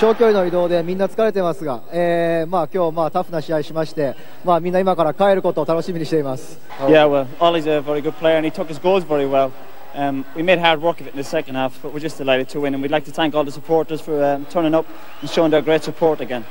長距離の移動でみんな疲れてますが、えー、まあ今日まあタフな試合しまして、まあみんな今から帰ることを楽しみにしています。Yeah, well, Ollie's a very good player and he took his goals very well. Um, we made hard work of it in the second half, but we're just delighted to win. And we'd like to thank all the supporters for um, turning up and showing their great support again.